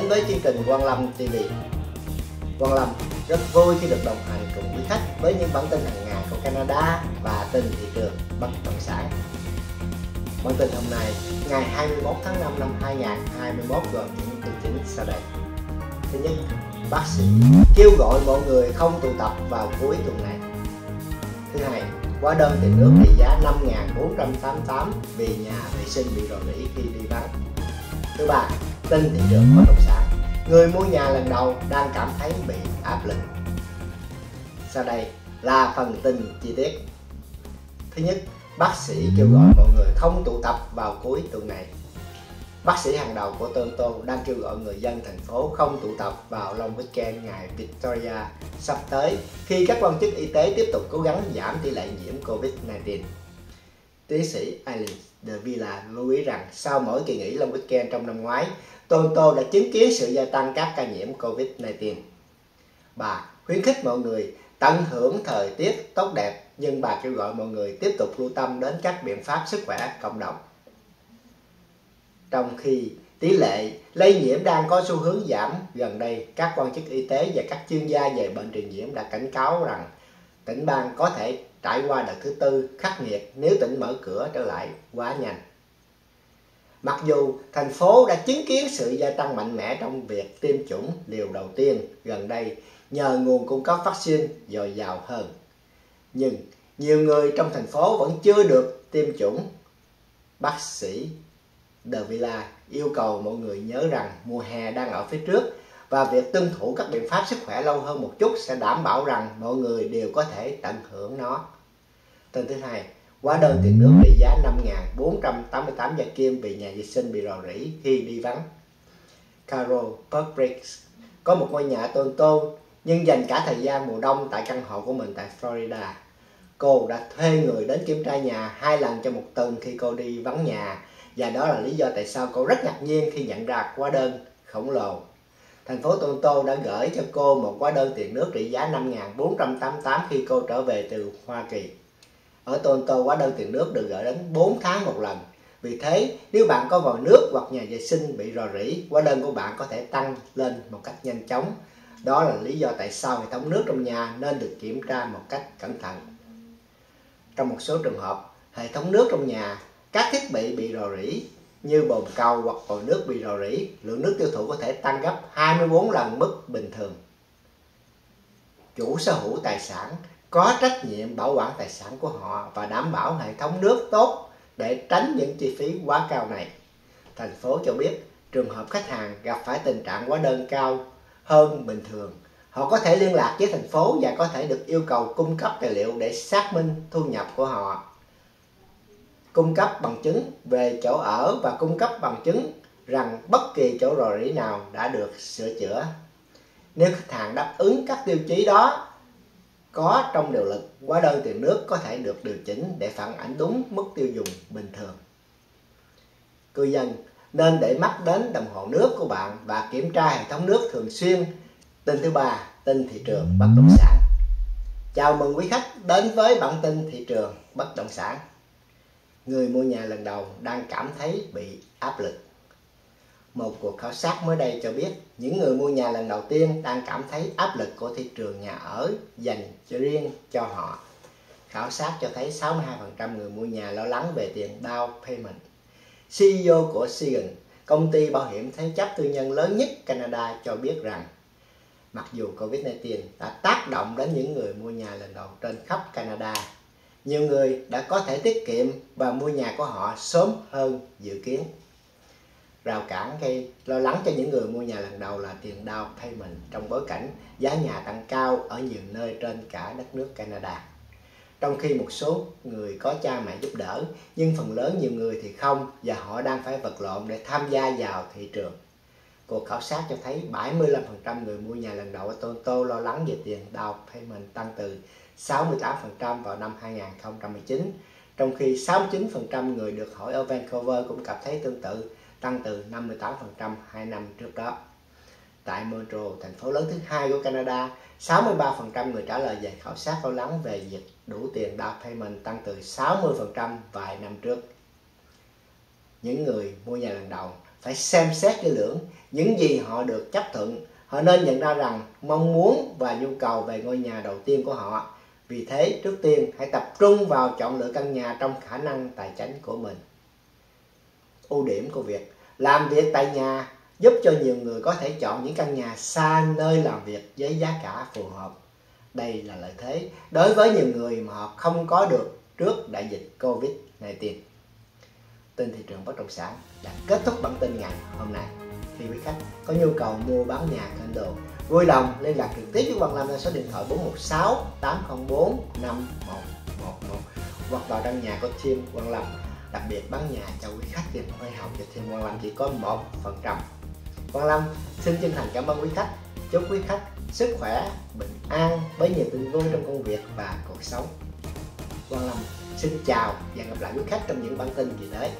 đến với chương trình Quang Lâm TV. Quang Lâm rất vui khi được đồng hành cùng quý khách với những bản tin hàng ngày của Canada và tin thị trường bất động sản. Bản tin hôm nay, ngày 21 tháng 5 năm 2021 gồm những tin chính sau đây. Thứ nhất, bác sĩ kêu gọi mọi người không tụ tập vào cuối tuần này. Thứ hai, hóa đơn tiền nước trị giá 5.488 vì nhà vệ sinh bị rò rỉ khi đi vắng. Thứ ba, tin thị trường bất động sản. Người mua nhà lần đầu đang cảm thấy bị áp lực. Sau đây là phần tin chi tiết. Thứ nhất, bác sĩ kêu gọi mọi người không tụ tập vào cuối tuần này. Bác sĩ hàng đầu của Toronto đang kêu gọi người dân thành phố không tụ tập vào long weekend ngày Victoria sắp tới khi các quan chức y tế tiếp tục cố gắng giảm tỷ lệ nhiễm Covid-19. Tiến sĩ Eileen De Villa lưu ý rằng sau mỗi kỳ nghỉ long weekend trong năm ngoái, Toronto đã chứng kiến sự gia tăng các ca nhiễm Covid-19. Bà khuyến khích mọi người tận hưởng thời tiết tốt đẹp nhưng bà kêu gọi mọi người tiếp tục lưu tâm đến các biện pháp sức khỏe cộng đồng. Trong khi tỷ lệ lây nhiễm đang có xu hướng giảm gần đây, các quan chức y tế và các chuyên gia về bệnh truyền nhiễm đã cảnh cáo rằng tỉnh bang có thể trải qua đợt thứ tư khắc nghiệt, nếu tỉnh mở cửa trở lại quá nhanh. Mặc dù thành phố đã chứng kiến sự gia tăng mạnh mẽ trong việc tiêm chủng liều đầu tiên gần đây, nhờ nguồn cung cấp vaccine dồi dào hơn. Nhưng nhiều người trong thành phố vẫn chưa được tiêm chủng. Bác sĩ De Villa yêu cầu mọi người nhớ rằng mùa hè đang ở phía trước và việc tuân thủ các biện pháp sức khỏe lâu hơn một chút sẽ đảm bảo rằng mọi người đều có thể tận hưởng nó. Tin thứ hai, Hóa đơn tiền nước trị giá 5.488 gia kim vì nhà vệ sinh bị rò rỉ khi đi vắng. Carol Perbricks có một ngôi nhà tôn tôn nhưng dành cả thời gian mùa đông tại căn hộ của mình tại Florida. Cô đã thuê người đến kiểm tra nhà hai lần trong một tuần khi cô đi vắng nhà và đó là lý do tại sao cô rất ngạc nhiên khi nhận ra hóa đơn khổng lồ. Thành phố tôn tô đã gửi cho cô một hóa đơn tiền nước trị giá 5.488 khi cô trở về từ Hoa Kỳ. Ở tôn tô hóa đơn tiền nước được gửi đến 4 tháng một lần. Vì thế, nếu bạn có vòi nước hoặc nhà vệ sinh bị rò rỉ, hóa đơn của bạn có thể tăng lên một cách nhanh chóng. Đó là lý do tại sao hệ thống nước trong nhà nên được kiểm tra một cách cẩn thận. Trong một số trường hợp, hệ thống nước trong nhà, các thiết bị bị rò rỉ như bồn cầu hoặc vòi nước bị rò rỉ, lượng nước tiêu thụ có thể tăng gấp 24 lần mức bình thường. Chủ sở hữu tài sản có trách nhiệm bảo quản tài sản của họ và đảm bảo hệ thống nước tốt để tránh những chi phí quá cao này. Thành phố cho biết trường hợp khách hàng gặp phải tình trạng hóa đơn cao hơn bình thường, họ có thể liên lạc với thành phố và có thể được yêu cầu cung cấp tài liệu để xác minh thu nhập của họ. Cung cấp bằng chứng về chỗ ở và cung cấp bằng chứng rằng bất kỳ chỗ rò rỉ nào đã được sửa chữa. Nếu khách hàng đáp ứng các tiêu chí đó có trong điều lực, hóa đơn tiền nước có thể được điều chỉnh để phản ảnh đúng mức tiêu dùng bình thường. Cư dân nên để mắt đến đồng hồ nước của bạn và kiểm tra hệ thống nước thường xuyên. Tin thứ ba, tin thị trường bất động sản. Chào mừng quý khách đến với bản tin thị trường bất động sản. Người mua nhà lần đầu đang cảm thấy bị áp lực một cuộc khảo sát mới đây cho biết những người mua nhà lần đầu tiên đang cảm thấy áp lực của thị trường nhà ở dành cho riêng cho họ. Khảo sát cho thấy 62% người mua nhà lo lắng về tiền down payment. CEO của Sigan, công ty bảo hiểm thế chấp tư nhân lớn nhất Canada cho biết rằng mặc dù Covid-19 đã tác động đến những người mua nhà lần đầu trên khắp Canada, nhiều người đã có thể tiết kiệm và mua nhà của họ sớm hơn dự kiến rào cản gây lo lắng cho những người mua nhà lần đầu là tiền down payment trong bối cảnh giá nhà tăng cao ở nhiều nơi trên cả đất nước Canada. Trong khi một số người có cha mẹ giúp đỡ, nhưng phần lớn nhiều người thì không và họ đang phải vật lộn để tham gia vào thị trường. Cuộc khảo sát cho thấy 75% người mua nhà lần đầu ở Toronto lo lắng về tiền down payment tăng từ 68% vào năm 2019, trong khi 69% người được hỏi ở Vancouver cũng cảm thấy tương tự tăng từ 58% hai năm trước đó. Tại Montreal, thành phố lớn thứ hai của Canada, 63% người trả lời về khảo sát lo lắng về việc đủ tiền down payment tăng từ 60% vài năm trước. Những người mua nhà lần đầu phải xem xét kỹ lưỡng những gì họ được chấp thuận. Họ nên nhận ra rằng mong muốn và nhu cầu về ngôi nhà đầu tiên của họ. Vì thế, trước tiên, hãy tập trung vào chọn lựa căn nhà trong khả năng tài chính của mình. Ưu điểm của việc làm việc tại nhà giúp cho nhiều người có thể chọn những căn nhà xa nơi làm việc với giá cả phù hợp. Đây là lợi thế đối với nhiều người mà họ không có được trước đại dịch Covid-19. Tin thị trường bất động sản đã kết thúc bản tin ngày hôm nay. Khi quý khách có nhu cầu mua bán nhà kênh đồ, vui lòng liên lạc trực tiếp với Hoàng Lâm theo số điện thoại 416 804 5111 hoặc vào đăng nhà của team Hoàng Lâm. Đặc biệt bán nhà cho quý khách tiền hoa hồng cho team Hoàng Lâm chỉ có một phần trăm. Lâm xin chân thành cảm ơn quý khách. Chúc quý khách sức khỏe bình an với nhiều tin vui trong công việc và cuộc sống. Quang Lâm Xin chào và gặp lại quý khách trong những bản tin kỳ tới.